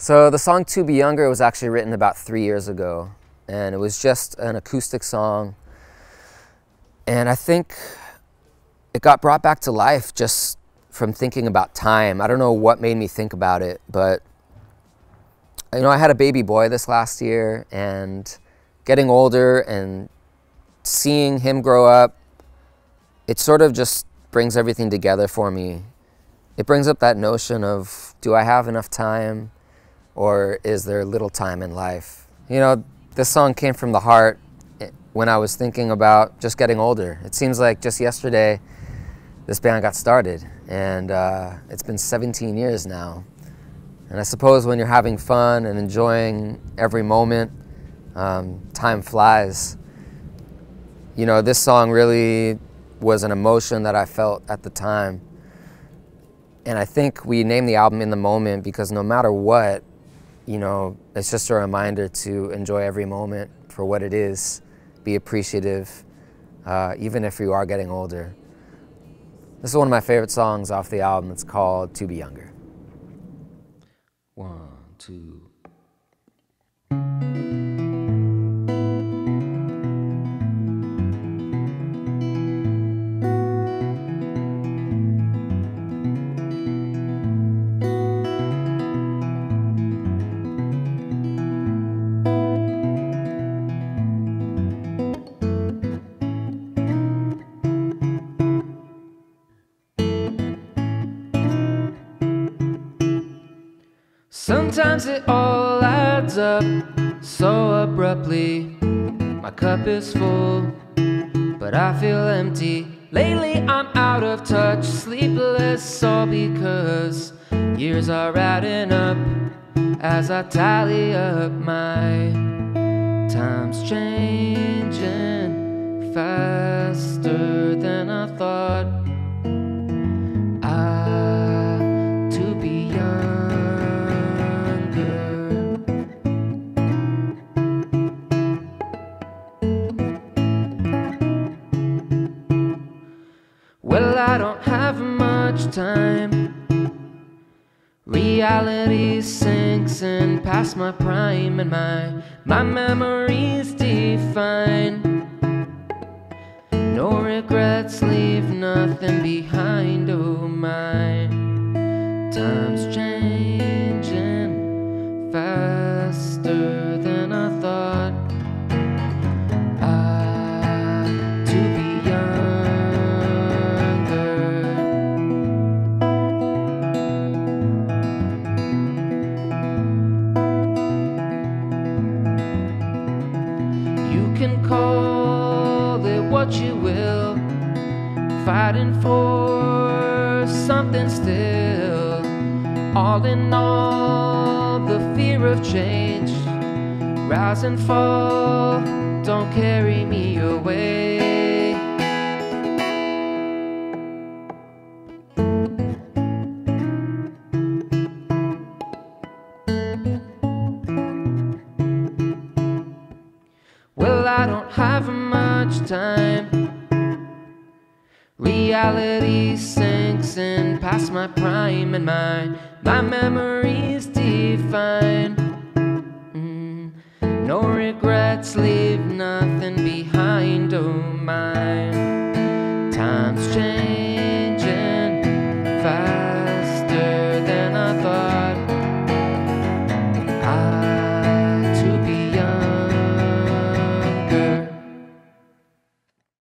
So the song To Be Younger was actually written about three years ago, and it was just an acoustic song. And I think it got brought back to life just from thinking about time. I don't know what made me think about it, but you know, I had a baby boy this last year, and getting older and seeing him grow up, it sort of just brings everything together for me. It brings up that notion of do I have enough time? Or is there little time in life? You know, this song came from the heart when I was thinking about just getting older. It seems like just yesterday this band got started, and uh, it's been 17 years now. And I suppose when you're having fun and enjoying every moment, um, time flies. You know, this song really was an emotion that I felt at the time. And I think we named the album In the Moment because no matter what, you know, it's just a reminder to enjoy every moment for what it is, be appreciative, uh, even if you are getting older. This is one of my favorite songs off the album. It's called To Be Younger. One, two. Sometimes it all adds up so abruptly. My cup is full, but I feel empty. Lately I'm out of touch, sleepless, all because years are adding up as I tally up my time's changing faster time. Reality sinks in past my prime, and my my memories define. No regrets, leave nothing behind. Oh my, fighting for something still. All in all, the fear of change, rise and fall, much time Reality sinks in past my prime and my my memories define. Mm, no regrets, leave nothing behind. Oh my,